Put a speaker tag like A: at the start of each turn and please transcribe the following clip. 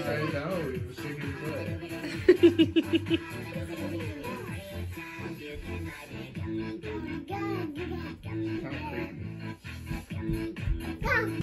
A: I know, he was shaking his butt. Kind